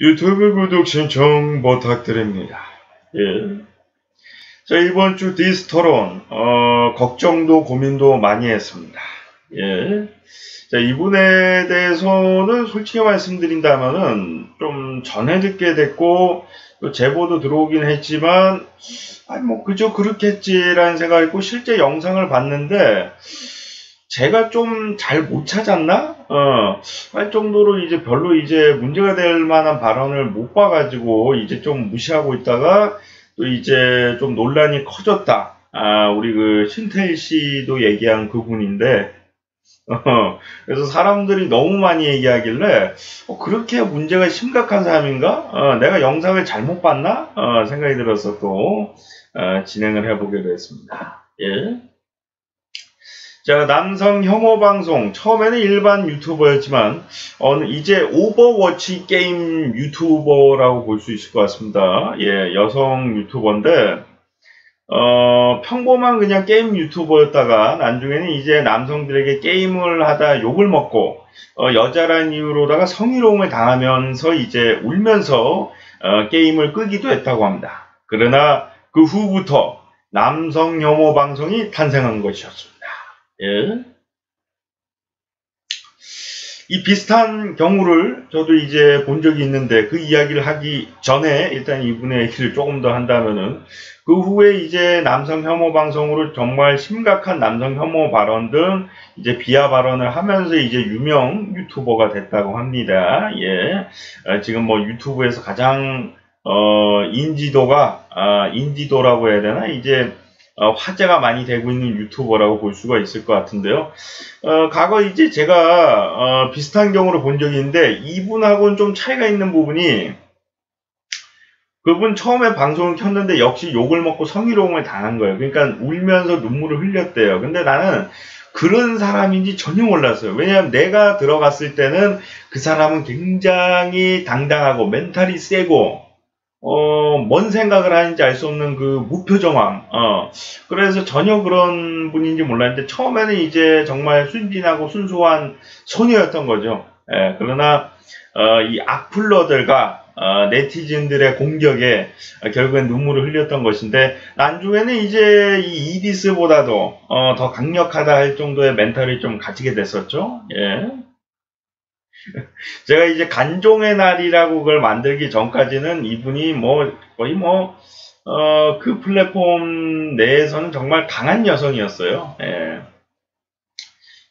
유튜브 구독 신청 부탁드립니다. 예. 자, 이번 주 디스토론, 어, 걱정도 고민도 많이 했습니다. 예. 자, 이분에 대해서는 솔직히 말씀드린다면은 좀 전에 듣게 됐고, 또 제보도 들어오긴 했지만, 아니, 뭐, 그저 그렇겠지라는 생각이 있고, 실제 영상을 봤는데, 제가 좀 잘 못 찾았나? 어, 할 정도로 이제 별로 이제 문제가 될 만한 발언을 못 봐가지고 이제 좀 무시하고 있다가 또 이제 좀 논란이 커졌다. 아, 우리 그 신태일 씨도 얘기한 그분인데, 어, 그래서 사람들이 너무 많이 얘기하길래, 어, 그렇게 문제가 심각한 사람인가? 어, 내가 영상을 잘못 봤나? 어, 생각이 들어서 또, 어, 진행을 해보게 됐습니다. 예. 자, 남성 혐오 방송. 처음에는 일반 유튜버였지만, 어, 이제 오버워치 게임 유튜버라고 볼 수 있을 것 같습니다. 예, 여성 유튜버인데, 어, 평범한 그냥 게임 유튜버였다가, 나중에는 이제 남성들에게 게임을 하다 욕을 먹고, 어, 여자란 이유로다가 성희롱을 당하면서 이제 울면서, 어, 게임을 끄기도 했다고 합니다. 그러나 그 후부터 남성 혐오 방송이 탄생한 것이었습니다. 예. 이 비슷한 경우를 저도 이제 본 적이 있는데 그 이야기를 하기 전에 일단 이분의 얘기를 조금 더 한다면은 그 후에 이제 남성 혐오 방송으로 정말 심각한 남성 혐오 발언 등 이제 비하 발언을 하면서 이제 유명 유튜버가 됐다고 합니다. 예. 어, 지금 뭐 유튜브에서 가장 어 인지도가 아 인지도라고 해야 되나 이제 어, 화제가 많이 되고 있는 유튜버라고 볼 수가 있을 것 같은데요. 어, 과거 이제 제가 어, 비슷한 경우를 본 적이 있는데 이분하고는 좀 차이가 있는 부분이 그분 처음에 방송을 켰는데 역시 욕을 먹고 성희롱을 당한 거예요. 그러니까 울면서 눈물을 흘렸대요. 근데 나는 그런 사람인지 전혀 몰랐어요. 왜냐하면 내가 들어갔을 때는 그 사람은 굉장히 당당하고 멘탈이 세고 어, 뭔 생각을 하는지 알 수 없는 그 무표정함. 어, 그래서 전혀 그런 분인지 몰랐는데, 처음에는 이제 정말 순진하고 순수한 소녀였던 거죠. 예, 그러나, 어, 이 악플러들과 어, 네티즌들의 공격에 어, 결국엔 눈물을 흘렸던 것인데 나중에는 이제 이 이디스보다도 어, 더 강력하다 할 정도의 멘탈을 좀 가지게 됐었죠. 예. 제가 이제 간종의 날이라고 그걸 만들기 전까지는 이분이 뭐 거의 뭐 어, 그 플랫폼 내에서는 정말 강한 여성이었어요. 예.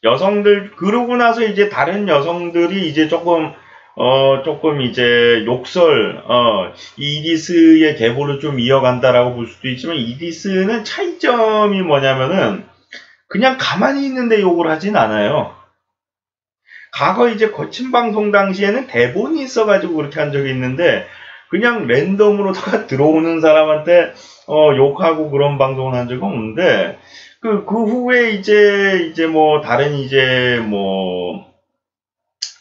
여성들 그러고 나서 이제 다른 여성들이 이제 조금 어 조금 이제 욕설 어 이디스의 계보를 좀 이어간다라고 볼 수도 있지만 이디스는 차이점이 뭐냐면은 그냥 가만히 있는데 욕을 하진 않아요. 과거 이제 거친 방송 당시에는 대본이 있어가지고 그렇게 한 적이 있는데 그냥 랜덤으로 들어오는 사람한테 어, 욕하고 그런 방송을 한 적은 없는데 그, 그 후에 이제 이제 뭐 다른 이제 뭐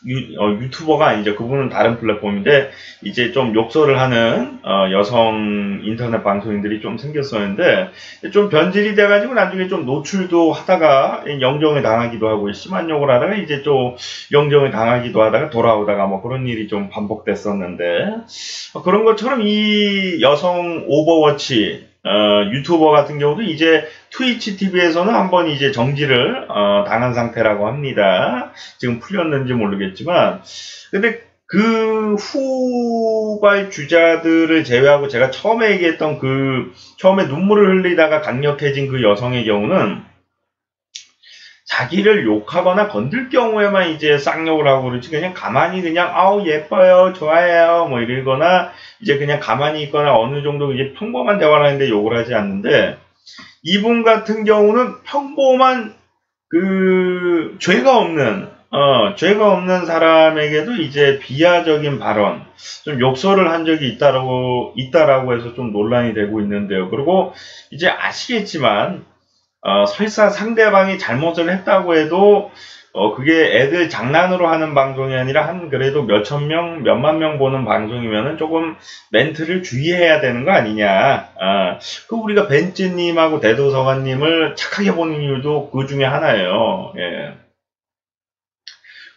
유, 어, 유튜버가 아니죠. 그분은 다른 플랫폼인데 이제 좀 욕설을 하는 어, 여성 인터넷 방송인들이 좀 생겼었는데 좀 변질이 돼가지고 나중에 좀 노출도 하다가 영정을 당하기도 하고 심한 욕을 하다가 이제 또 영정을 당하기도 하다가 돌아오다가 뭐 그런 일이 좀 반복됐었는데 어, 그런 것처럼 이 여성 오버워치 어, 유튜버 같은 경우도 이제 트위치 TV에서는 한번 이제 정지를 어, 당한 상태라고 합니다. 지금 풀렸는지 모르겠지만, 근데 그 후발 주자들을 제외하고 제가 처음에 얘기했던 그 처음에 눈물을 흘리다가 강력해진 그 여성의 경우는 자기를 욕하거나 건들 경우에만 이제 쌍욕을 하고 그러지 그냥 가만히 그냥 아우 예뻐요 좋아해요 뭐 이러거나 이제 그냥 가만히 있거나 어느 정도 이제 평범한 대화를 하는데 욕을 하지 않는데 이분 같은 경우는 평범한 그 죄가 없는 어, 죄가 없는 사람에게도 이제 비하적인 발언, 좀 욕설을 한 적이 있다라고, 있다라고 해서 좀 논란이 되고 있는데요. 그리고 이제 아시겠지만, 어, 설사 상대방이 잘못을 했다고 해도 어, 그게 애들 장난으로 하는 방송이 아니라 한 그래도 몇천 명, 몇만 명 보는 방송이면은 조금 멘트를 주의해야 되는 거 아니냐. 아, 그 우리가 벤츠님하고 대도서관님을 착하게 보는 이유도 그 중에 하나예요. 예.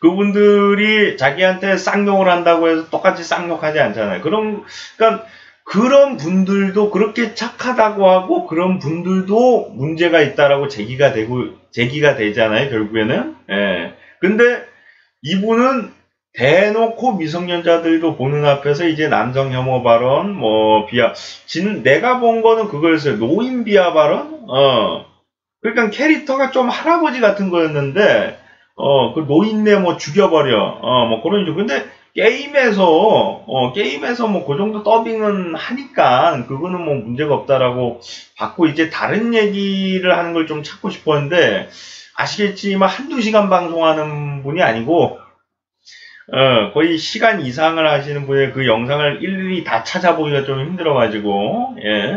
그분들이 자기한테 쌍욕을 한다고 해서 똑같이 쌍욕하지 않잖아요. 그럼 그러니까 그런 분들도 그렇게 착하다고 하고 그런 분들도 문제가 있다라고 제기가 되고 제기가 되잖아요. 결국에는. 예. 근데 이분은 대놓고 미성년자들도 보는 앞에서 이제 남성 혐오 발언, 뭐 비하, 진 내가 본 거는 그거였어요. 노인 비하 발언. 어. 그러니까 캐릭터가 좀 할아버지 같은 거였는데, 어, 그 노인네 뭐 죽여버려. 어, 뭐 그런 식. 근데 게임에서, 어, 게임에서 뭐 그 정도 더빙은 하니까 그거는 뭐 문제가 없다라고 받고 이제 다른 얘기를 하는 걸 좀 찾고 싶었는데, 아시겠지만 한두 시간 방송하는 분이 아니고, 어, 거의 시간 이상을 하시는 분의 그 영상을 일일이 다 찾아보기가 좀 힘들어가지고, 예.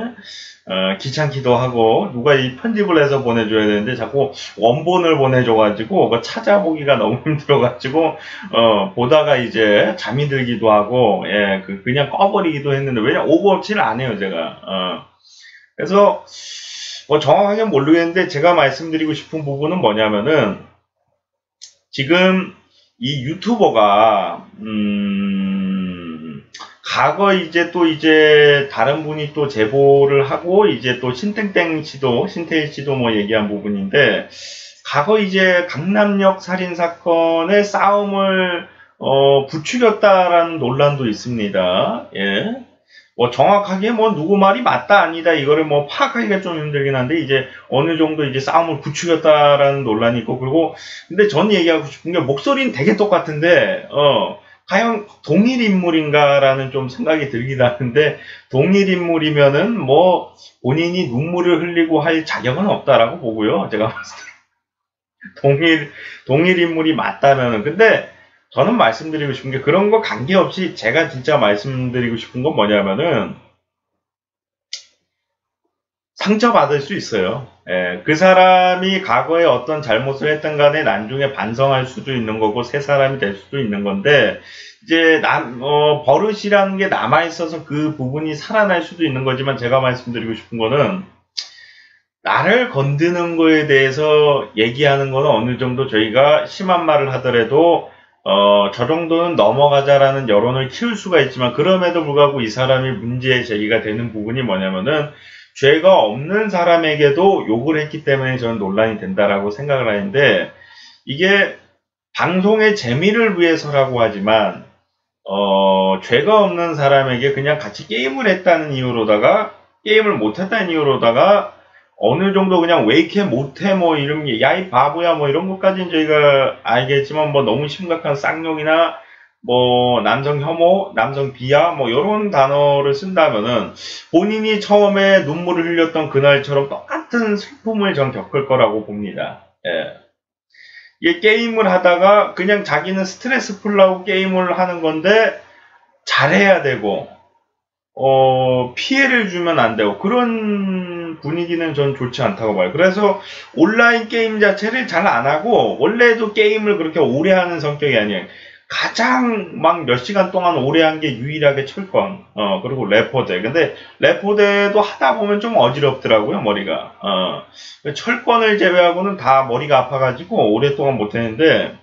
어, 귀찮기도 하고, 누가 이 편집을 해서 보내줘야 되는데, 자꾸 원본을 보내줘가지고, 그 찾아보기가 너무 힘들어가지고, 어, 보다가 이제 잠이 들기도 하고, 예, 그, 그냥 꺼버리기도 했는데, 왜냐, 오버워치를 안 해요, 제가. 어. 그래서, 뭐 정확하게 모르겠는데, 제가 말씀드리고 싶은 부분은 뭐냐면은, 지금, 이 유튜버가 음, 과거 이제 또 이제 다른 분이 또 제보를 하고 이제 또 신땡땡 씨도 신태일 씨도 뭐 얘기한 부분인데 과거 이제 강남역 살인 사건의 싸움을 어, 부추겼다라는 논란도 있습니다. 예. 뭐 정확하게 뭐 누구 말이 맞다 아니다 이거를 뭐 파악하기가 좀 힘들긴 한데 이제 어느 정도 이제 싸움을 부추겼다라는 논란이 있고 그리고 근데 전 얘기하고 싶은 게 목소리는 되게 똑같은데 어 과연 동일 인물인가라는 좀 생각이 들긴 하는데 동일 인물이면은 뭐 본인이 눈물을 흘리고 할 자격은 없다라고 보고요. 제가 봤을 때. 동일 동일 인물이 맞다면은. 근데 저는 말씀드리고 싶은 게 그런 거 관계없이 제가 진짜 말씀드리고 싶은 건 뭐냐면은 상처받을 수 있어요. 예, 그 사람이 과거에 어떤 잘못을 했던 간에 나중에 반성할 수도 있는 거고 새 사람이 될 수도 있는 건데 이제 남, 어, 버릇이라는 게 남아 있어서 그 부분이 살아날 수도 있는 거지만 제가 말씀드리고 싶은 거는 나를 건드는 거에 대해서 얘기하는 거는 어느 정도 저희가 심한 말을 하더라도 어, 저 정도는 넘어가자라는 여론을 키울 수가 있지만 그럼에도 불구하고 이 사람이 문제 제기가 되는 부분이 뭐냐면은 죄가 없는 사람에게도 욕을 했기 때문에 저는 논란이 된다라고 생각을 하는데 이게 방송의 재미를 위해서라고 하지만 어, 죄가 없는 사람에게 그냥 같이 게임을 했다는 이유로다가 게임을 못했다는 이유로다가 어느 정도 그냥 왜 이렇게 못해 뭐 이런 게 야 이 바보야 뭐 이런 것까지는 저희가 알겠지만 뭐 너무 심각한 쌍욕이나 뭐 남성 혐오, 남성 비하 뭐 이런 단어를 쓴다면은 본인이 처음에 눈물을 흘렸던 그날처럼 똑같은 슬픔을 전 겪을 거라고 봅니다. 예. 이게 게임을 하다가 그냥 자기는 스트레스 풀라고 게임을 하는 건데 잘해야 되고 어 피해를 주면 안 되고 그런 분위기는 전 좋지 않다고 봐요. 그래서 온라인 게임 자체를 잘 안 하고 원래도 게임을 그렇게 오래 하는 성격이 아니에요. 가장 막 몇 시간 동안 오래 한 게 유일하게 철권, 어, 그리고 레포대. 근데 레포대도 하다 보면 좀 어지럽더라고요, 머리가. 어, 철권을 제외하고는 다 머리가 아파가지고 오랫동안 못했는데,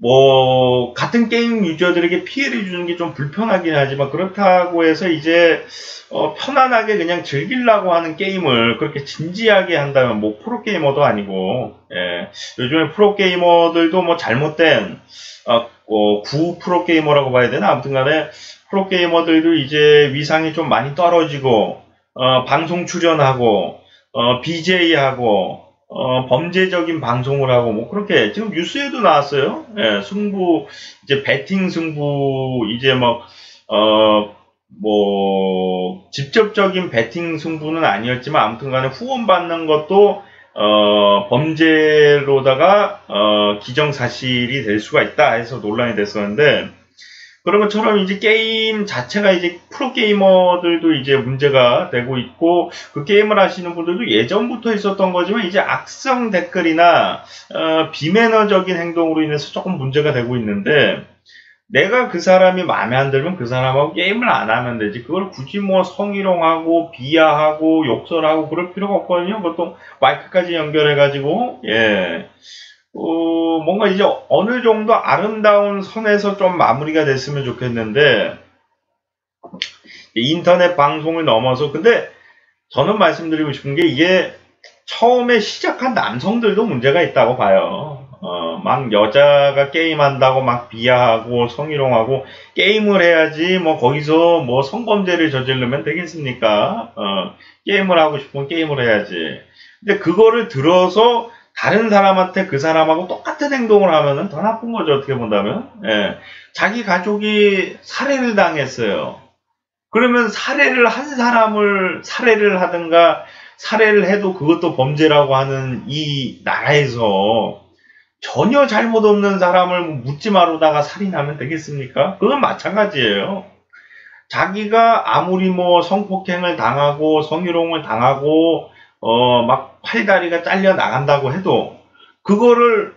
뭐 같은 게임 유저들에게 피해를 주는 게 좀 불편하긴 하지만 그렇다고 해서 이제 어, 편안하게 그냥 즐기려고 하는 게임을 그렇게 진지하게 한다면 뭐 프로 게이머도 아니고 예, 요즘에 프로 게이머들도 뭐 잘못된 어, 어, 구 프로 게이머라고 봐야 되나? 아무튼 간에 프로 게이머들도 이제 위상이 좀 많이 떨어지고 어, 방송 출연하고 어, BJ하고 어, 범죄적인 방송을 하고 뭐 그렇게 지금 뉴스에도 나왔어요. 예, 승부 이제 배팅 승부 이제 뭐 어, 뭐 직접적인 배팅 승부는 아니었지만 아무튼간에 후원 받는 것도 어, 범죄로다가 어, 기정사실이 될 수가 있다 해서 논란이 됐었는데 그런 것처럼 이제 게임 자체가 이제 프로게이머들도 이제 문제가 되고 있고 그 게임을 하시는 분들도 예전부터 있었던 거지만 이제 악성 댓글이나 어, 비매너적인 행동으로 인해서 조금 문제가 되고 있는데 내가 그 사람이 마음에 안 들면 그 사람하고 게임을 안 하면 되지. 그걸 굳이 뭐 성희롱하고 비하하고 욕설하고 그럴 필요가 없거든요. 보통 마이크까지 연결해 가지고 예. 어, 뭔가 이제 어느 정도 아름다운 선에서 좀 마무리가 됐으면 좋겠는데 인터넷 방송을 넘어서 근데 저는 말씀드리고 싶은 게 이게 처음에 시작한 남성들도 문제가 있다고 봐요. 어, 막 여자가 게임한다고 막 비하하고 성희롱하고 게임을 해야지 뭐 거기서 뭐 성범죄를 저지르면 되겠습니까? 어, 게임을 하고 싶으면 게임을 해야지. 근데 그거를 들어서 다른 사람한테 그 사람하고 똑같은 행동을 하면은 더 나쁜 거죠. 어떻게 본다면. 예. 자기 가족이 살해를 당했어요. 그러면 살해를 한 사람을 살해를 하든가 살해를 해도 그것도 범죄라고 하는 이 나라에서 전혀 잘못 없는 사람을 묻지 마루다가 살인하면 되겠습니까? 그건 마찬가지예요. 자기가 아무리 뭐 성폭행을 당하고 성희롱을 당하고 어 막 팔다리가 잘려 나간다고 해도 그거를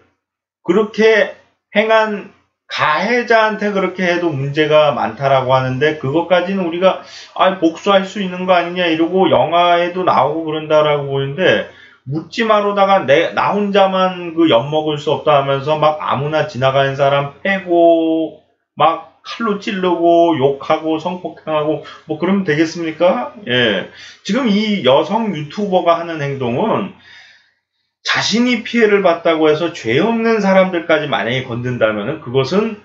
그렇게 행한 가해자한테 그렇게 해도 문제가 많다라고 하는데 그것까지는 우리가 아 복수할 수 있는 거 아니냐 이러고 영화에도 나오고 그런다라고 보는데 묻지마로다가 내, 나 혼자만 그 엿먹을 수 없다 하면서 막 아무나 지나가는 사람 패고 막 칼로 찌르고 욕하고 성폭행하고 뭐 그러면 되겠습니까? 예. 지금 이 여성 유튜버가 하는 행동은 자신이 피해를 봤다고 해서 죄 없는 사람들까지 만약에 건든다면 그것은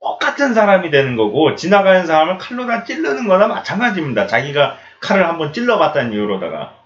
똑같은 사람이 되는 거고 지나가는 사람을 칼로 다 찌르는 거나 마찬가지입니다. 자기가 칼을 한번 찔러봤다는 이유로다가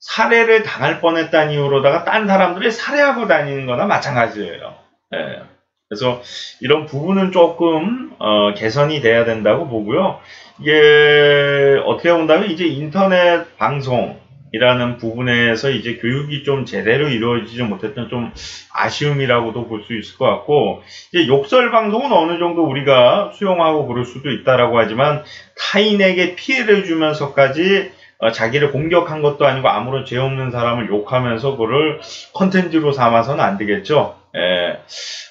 살해를 당할 뻔했다는 이유로다가 딴 사람들이 살해하고 다니는 거나 마찬가지예요. 예. 그래서 이런 부분은 조금 어, 개선이 돼야 된다고 보고요. 이게 어떻게 본다면 이제 인터넷 방송이라는 부분에서 이제 교육이 좀 제대로 이루어지지 못했던 좀 아쉬움이라고도 볼 수 있을 것 같고 이제 욕설 방송은 어느 정도 우리가 수용하고 그럴 수도 있다라고 하지만 타인에게 피해를 주면서까지 어, 자기를 공격한 것도 아니고 아무런 죄 없는 사람을 욕하면서 그를 컨텐츠로 삼아서는 안 되겠죠. 예.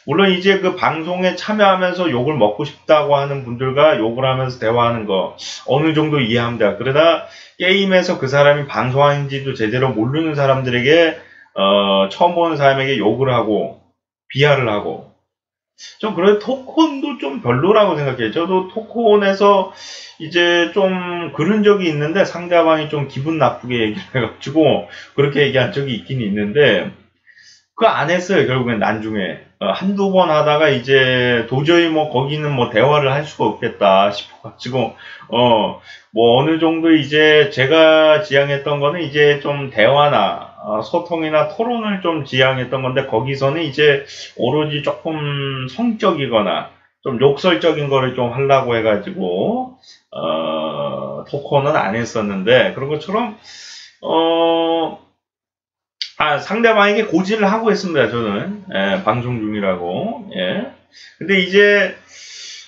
물론 이제 그 방송에 참여하면서 욕을 먹고 싶다고 하는 분들과 욕을 하면서 대화하는 거 어느 정도 이해합니다. 그러다 게임에서 그 사람이 방송하는지도 제대로 모르는 사람들에게 어, 처음 보는 사람에게 욕을 하고 비하를 하고 좀 그래 토콘도 좀 별로라고 생각해요. 저도 토콘에서 이제 좀 그런 적이 있는데 상대방이 좀 기분 나쁘게 얘기를 해가지고 그렇게 얘기한 적이 있긴 있는데 그 안 했어요. 결국엔 난중에 어, 한두 번 하다가 이제 도저히 뭐 거기는 뭐 대화를 할 수가 없겠다 싶어가지고 어 뭐 어느 정도 이제 제가 지향했던 거는 이제 좀 대화나 어, 소통이나 토론을 좀 지향했던 건데 거기서는 이제 오로지 조금 성적이거나 좀 욕설적인 거를 좀 하려고 해가지고 어, 토크는 안 했었는데 그런 것처럼 어, 아, 상대방에게 고지를 하고 있습니다. 저는 예, 방송 중이라고. 예. 근데 이제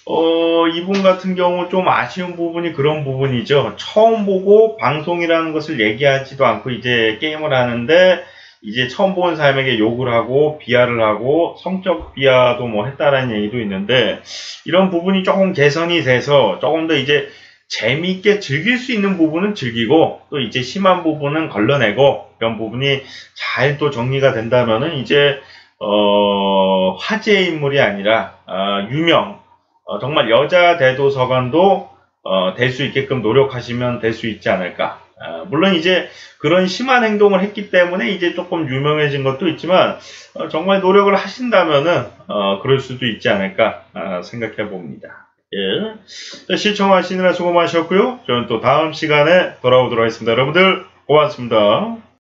어, 이분 같은 경우 좀 아쉬운 부분이 그런 부분이죠. 처음 보고 방송이라는 것을 얘기하지도 않고 이제 게임을 하는데 이제 처음 본 사람에게 욕을 하고 비하를 하고 성적 비하도 뭐 했다라는 얘기도 있는데 이런 부분이 조금 개선이 돼서 조금 더 이제 재미있게 즐길 수 있는 부분은 즐기고 또 이제 심한 부분은 걸러내고 이런 부분이 잘 또 정리가 된다면은 이제 어, 화제의 인물이 아니라 어, 유명 어, 정말 여자 대도서관도 어, 될수 있게끔 노력하시면 될 수 있지 않을까. 어, 물론 이제 그런 심한 행동을 했기 때문에 이제 조금 유명해진 것도 있지만 어, 정말 노력을 하신다면은 어, 그럴 수도 있지 않을까 아, 생각해 봅니다. 예. 시청하시느라 수고 많으셨고요. 저는 또 다음 시간에 돌아오도록 하겠습니다. 여러분들 고맙습니다.